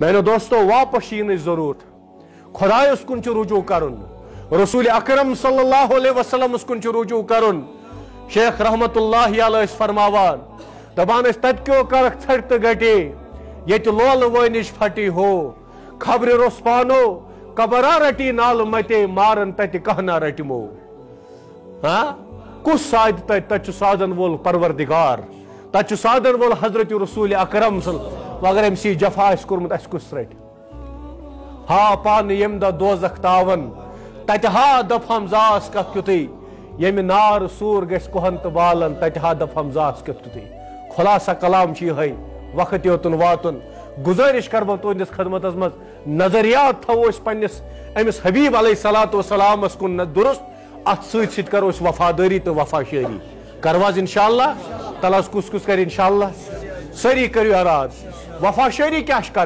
میانو دوستو واپس ین ضرورت خدایس کن رجوع کرن رسول اکرم صلی اللہ علیہ وسلم کن رجوع کرن شیخ رحمت اللہ علیہ فرماوان دپان تت کیو کرک ژھٹ تو گٹے یت لول ونش پھٹی ہو خبر رسپانو قبرا رٹی نال متے مارن تت کہنا رٹمو ہاں کس ساد تت تت سادن وول پروردگار تت سادن وول حضرت رسول اکرم صلی اگر ام سی جفا اس کورمت اس کس رٹ ہا پان یم دا دوزخ تاون تت ہا دفہم زاس کت کیتی یم نار سور گس کوہن تو بالن تت ہا دفہم زاس کت کیتی خلاصہ کلام چی ہے؟ وقت یوتن واتن۔ گزارش کر بہت تہندس خدمت مز۔ نظریات تھو اس پنس۔ امس حبیب علیہ صلاۃ وسلام کن درست۔ ات ست ست کرو اس وفاداری تو وفا شیری کرواز انشاءاللہ تلاس کس کس کر انشاءاللہ۔ سری کریو اراد وفا شیری کیا کر